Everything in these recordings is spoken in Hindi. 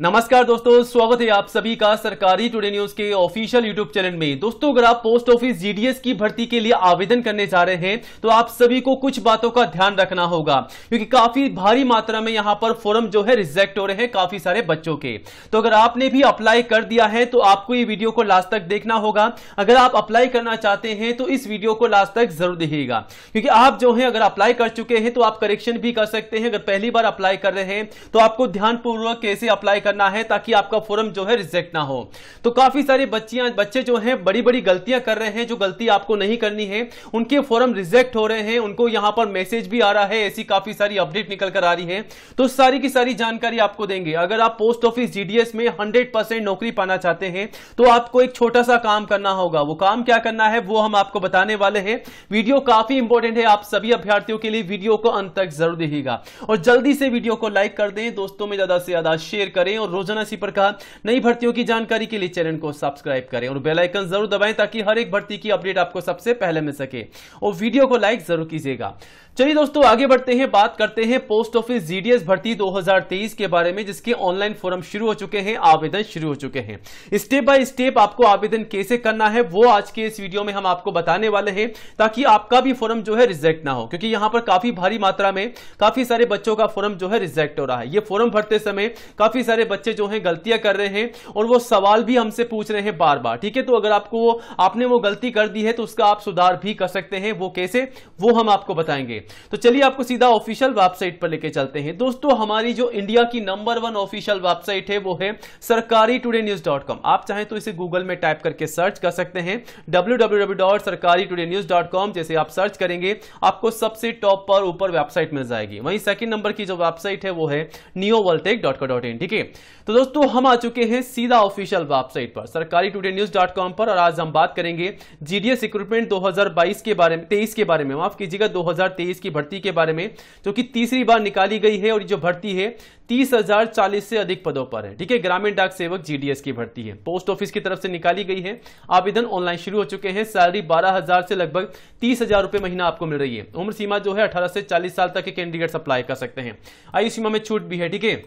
नमस्कार दोस्तों, स्वागत है आप सभी का सरकारी टुडे न्यूज़ के ऑफिशियल यूट्यूब चैनल में। दोस्तों, अगर आप पोस्ट ऑफ़िस जीडीएस की भर्ती के लिए आवेदन करने जा रहे हैं तो आप सभी को कुछ बातों का ध्यान रखना होगा, क्योंकि काफ़ी भारी मात्रा में यहाँ पर फॉर्म जो है रिजेक्ट हो रहे हैं काफ़ी सारे बच्चों के। तो अगर आपने भी अप्लाई कर दिया है तो आपको ये वीडियो को लास्ट तक देखना होगा। अगर आप अप्लाई करना चाहते हैं तो इस वीडियो को लास्ट तक ज़रूर देखिएगा, क्योंकि आप जो है, अगर अप्लाई कर चुके हैं तो आप करेक्शन भी कर सकते हैं। अगर पहली बार अप्लाई कर रहे हैं तो आपको ध्यानपूर्वक कैसे अप्लाई करना है ताकि आपका फॉर्म जो है रिजेक्ट ना हो। तो काफ़ी सारी बच्चियाँ, बच्चे जो हैं बड़ी बड़ी गलतियाँ कर रहे हैं, जो गलती आपको नहीं करनी है, उनके फॉर्म रिजेक्ट हो रहे हैं, उनको यहाँ पर मैसेज भी आ रहा है, ऐसी काफ़ी सारी अपडेट निकल कर आ रही है। तो सारी की सारी जानकारी आपको देंगे। अगर आप पोस्ट ऑफ़िस जीडीएस में हंड्रेड नौकरी पाना चाहते हैं तो आपको एक छोटा सा काम करना होगा। वो काम क्या करना है, वो हम आपको बताने वाले हैं। वीडियो काफ़ी इंपॉर्टेंट है, आप सभी अभ्यर्थियों के लिए वीडियो को अंत तक ज़रूर देखिएगा। और जल्दी से वीडियो को लाइक कर दें, दोस्तों में ज़्यादा से ज़्यादा शेयर करें। और रोज़ाना इसी प्रकार नई भर्तियों की जानकारी के लिए चैनल को सब्सक्राइब करें और बेल आइकन ज़रूर दबाएँ ताकि हर एक भर्ती की अपडेट आपको सबसे पहले मिल सके और वीडियो को लाइक ज़रूर कीजिएगा। चलिए दोस्तों, आगे बढ़ते हैं, बात करते हैं पोस्ट ऑफ़िस जीडीएस भर्ती 2023 के बारे में, जिसके ऑनलाइन फॉर्म शुरू हो चुके हैं, आवेदन शुरू हो चुके हैं। स्टेप बाय स्टेप आपको आवेदन कैसे करना है, वो आज के इस वीडियो में हम आपको बताने वाले हैं, ताकि आपका भी फॉर्म जो है रिजेक्ट ना हो, क्योंकि यहाँ पर काफ़ी भारी मात्रा में काफ़ी सारे बच्चों का फॉर्म जो है रिजेक्ट हो रहा है। ये फॉर्म भरते समय काफ़ी सारे बच्चे जो है गलतियाँ कर रहे हैं और वो सवाल भी हमसे पूछ रहे हैं बार बार ठीक है? तो अगर आपको वो, आपने वो गलती कर दी है तो उसका आप सुधार भी कर सकते हैं। वो कैसे? वो हम आपको बताएँगे। तो चलिए आपको सीधा ऑफिशियल वेबसाइट पर लेके चलते हैं। दोस्तों, हमारी जो इंडिया की नंबर वन ऑफिशियल वेबसाइट है वो है सरकारी न्यूज़ डॉट कॉम। आप चाहें तो इसे गूगल में टाइप करके सर्च कर सकते हैं। डब्ल्यू डब्ल्यू डब्ल्यू डॉट सरकारी टुडे न्यूज़ डॉट कॉम जैसे आप सर्च करेंगे, आपको सबसे टॉप पर ऊपर वेबसाइट मिल जाएगी। वहीं सेकंड नंबर की जो वेबसाइट है वो है Neo Voltek dot dot in ठीक है? तो दोस्तों, हम आ चुके हैं सीधा ऑफिशियल वेबसाइट पर सरकारी टुडे न्यूज़ डॉट कॉम पर, और आज हम बात करेंगे जीडीएस रिक्रूटमेंट 2022 के बारे में 23 के बारे में। माफ़ कीजिएगा 2023 की भर्ती के बारे में, जो कि तीसरी बार निकाली गई है, और जो भर्ती है, तीस हज़ार चालीस से अधिक पदों पर है। ठीक है, ग्रामीण डाक सेवक जीडीएस की भर्ती है। पोस्ट ऑफ़िस की तरफ़ से निकाली गई है। आवेदन ऑनलाइन शुरू हो चुके हैं। सैलरी बारह हज़ार से लगभग तीस हज़ार रुपए महीना आपको मिल रही है। उम्र सीमा जो है अठारह से चालीस साल तक के कैंडिडेट अप्लाई कर सकते हैं। आयु सीमा में छूट भी है, ठीक है?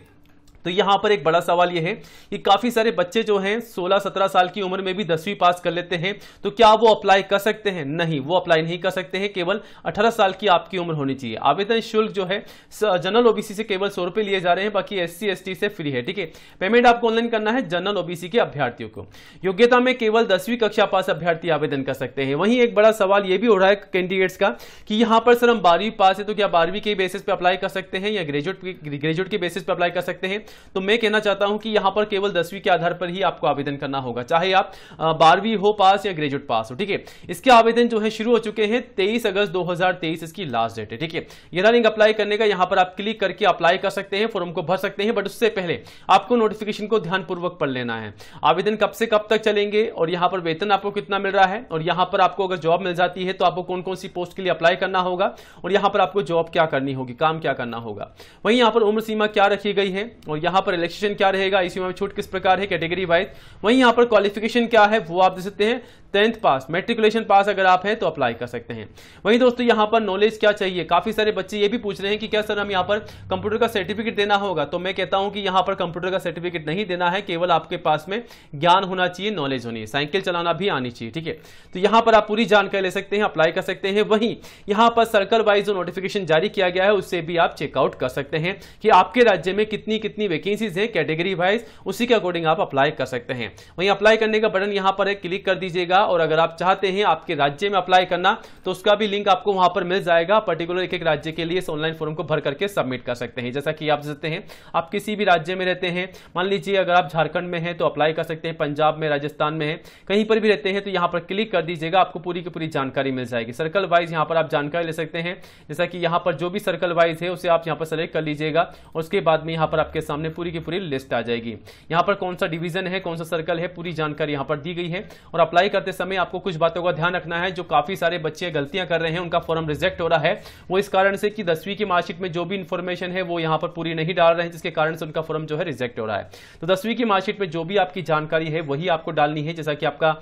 तो यहाँ पर एक बड़ा सवाल यह है कि काफ़ी सारे बच्चे जो हैं 16-17 साल की उम्र में भी दसवीं पास कर लेते हैं तो क्या वो अप्लाई कर सकते हैं? नहीं, वो अप्लाई नहीं कर सकते हैं, केवल 18 साल की आपकी उम्र होनी चाहिए। आवेदन शुल्क जो है जनरल ओबीसी से केवल सौ रुपए लिए जा रहे हैं, बाकी एस सी से फ्री है, ठीक है? पेमेंट आपको ऑनलाइन करना है जनरल ओबीसी के अभ्यर्थियों को। योग्यता में केवल दसवीं कक्षा पास अभ्यर्थी आवेदन कर सकते हैं। वहीं एक बड़ा सवाल यह भी हो रहा है कैंडिडेट्स का कि यहाँ पर सर हम बारहवीं पास है तो क्या बारहवीं के बेसिस पे अप्लाई कर सकते हैं या ग्रेजुएट ग्रेजुएट के बेसिस पे अप्लाई कर सकते हैं? तो मैं कहना चाहता हूँ कि यहाँ पर केवल दसवीं के आधार पर ही आपको आवेदन करना होगा, चाहे आप बारहवीं हो पास या ग्रेजुएट पास हो, ठीक है? इसके आवेदन जो है शुरू हो चुके हैं तेईस अगस्त दो इसकी लास्ट डेट है, ठीक है? यह अप्लाई करने का यहाँ पर आप क्लिक करके अप्लाई कर सकते हैं, फॉर्म को भर सकते हैं, बट उससे पहले आपको नोटिफिकेशन को ध्यानपूर्वक पढ़ लेना है। आवेदन कब से कब तक चलेंगे और यहाँ पर वेतन आपको कितना मिल रहा है और यहाँ पर आपको अगर जॉब मिल जाती है तो आपको कौन कौन सी पोस्ट के लिए अप्लाई करना होगा और यहाँ पर आपको जॉब क्या करनी होगी, काम क्या करना होगा। वहीं यहाँ पर उम्र सीमा क्या रखी गई है और यहाँ पर इलेक्शन क्या रहेगा? इसी में छूट किस प्रकार है? कैटेगरी वाइज वहीं यहाँ पर क्वालिफिकेशन क्या है? वो आप दे सकते हैं। टेंथ पास मेट्रिकुलेशन पास अगर आप हैं तो अप्लाई कर सकते हैं। वहीं दोस्तों, यहाँ पर नॉलेज क्या चाहिए? काफ़ी सारे बच्चे ये भी पूछ रहे हैं कि क्या सर हम यहाँ पर कंप्यूटर का सर्टिफिकेट देना होगा? तो मैं कहता हूँ कि यहाँ पर कंप्यूटर का सर्टिफिकेट नहीं देना है, केवल आपके पास में ज्ञान होना चाहिए नॉलेज होनी है। साइकिल चलाना भी आनी चाहिए, ठीक है? तो यहाँ पर आप पूरी जानकारी ले सकते हैं अप्लाई कर सकते हैं। वहीं यहाँ पर सर्कल वाइज जो नोटिफिकेशन जारी किया गया है, उससे भी आप चेकआउट कर सकते हैं कि आपके राज्य में कितनी कितनी वैकेंसीज है कैटेगरी वाइज उसी के अकॉर्डिंग आप अप्लाई कर सकते हैं। वहीं अप्लाई करने का बटन यहाँ पर क्लिक कर दीजिएगा और अगर आप चाहते हैं आपके राज्य में अप्लाई करना तो उसका भी लिंक आपको वहाँ पर मिल जाएगा। पर्टिकुलर एक एक राज्य के लिए इस ऑनलाइन फॉर्म को भर करके सबमिट कर सकते हैं। जैसा कि आप सकते हैं, आप किसी भी राज्य में रहते हैं, मान लीजिए अगर आप झारखंड में हैं तो अप्लाई कर सकते हैं। पंजाब में, राजस्थान में है, कहीं पर भी रहते हैं तो यहाँ पर क्लिक कर दीजिएगा, आपको पूरी की पूरी जानकारी मिल जाएगी। सर्कल वाइज यहाँ पर आप जानकारी ले सकते हैं। जैसा कि यहाँ पर जो भी सर्कल वाइज है, उसे आप यहाँ पर सेलेक्ट कर लीजिएगा उसके बाद में यहाँ पर आपके सामने पूरी की पूरी लिस्ट आ जाएगी। यहाँ पर कौन सा डिवीज़न है, कौन सा सर्कल है, पूरी जानकारी यहाँ पर दी गई है। और अप्लाई करते समय आपको कुछ बातों का ध्यान रखना है, जो काफ़ी सारे बच्चे गलतियाँ कर रहे हैं, उनका फॉर्म रिजेक्ट हो रहा है। वो इस कारण से कि दसवीं की मार्कशीट में जो भी इंफॉर्मेशन है, वो यहाँ पर पूरी नहीं डाल रहे हैं, जिसके कारण से उनका फॉर्म जो है रिजेक्ट हो रहा है। तो दसवीं की मार्कशीट में जो भी आपकी जानकारी है, वही आपको डालनी है, जैसा कि आपका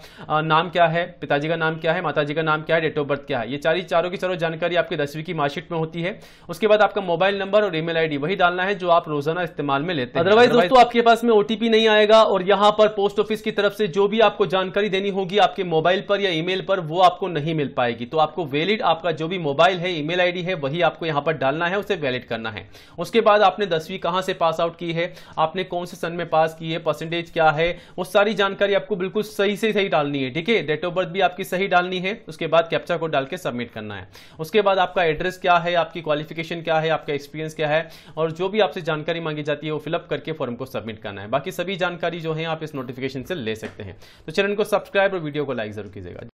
नाम क्या है, पिताजी का नाम क्या है, माताजी का नाम क्या है, डेट ऑफ़ बर्थ क्या है। ये चारी चारों की चारों जानकारी आपकी दसवीं की मार्कशीट में होती है। उसके बाद आपका मोबाइल नंबर और ईमेल आईडी, वही डालना है, जो आप रोज़ाना इस्तेमाल में लेते हैं। अदरवाइज़ दोस्तों आपके पास में ओटीपी नहीं आएगा और यहाँ पर पोस्ट ऑफ़िस की तरफ़ से जो भी आपको जानकारी देनी होगी आपके मोबाइल पर या ईमेल पर वो आपको नहीं मिल पाएगी। तो आपको वैलिड आपका जो भी मोबाइल है ईमेल आईडी है वही आपको यहाँ पर डालना है उसे वैलिड करना है। उसके बाद आपने दसवीं कहाँ से पास आउट की है आपने कौन से सन में पास की है परसेंटेज क्या है वो सारी जानकारी आपको बिल्कुल सही से सही डालनी है ठीक है? डेट ऑफ़ बर्थ भी आपकी सही डालनी है उसके बाद कैप्चा कोड डाल के सबमिट करना है। उसके बाद आपका एड्रेस क्या है आपकी क्वालिफिकेशन क्या है आपका एक्सपीरियंस क्या है और जो भी आपसे जानकारी मांगी जाती है वो फिलअप करके फॉर्म को सबमिट करना है। बाकी सभी जानकारी जो है आप इस नोटिफिकेशन से ले सकते हैं। तो चैनल को सब्सक्राइब और वीडियो को लाइक ज़रूर कीजिएगा।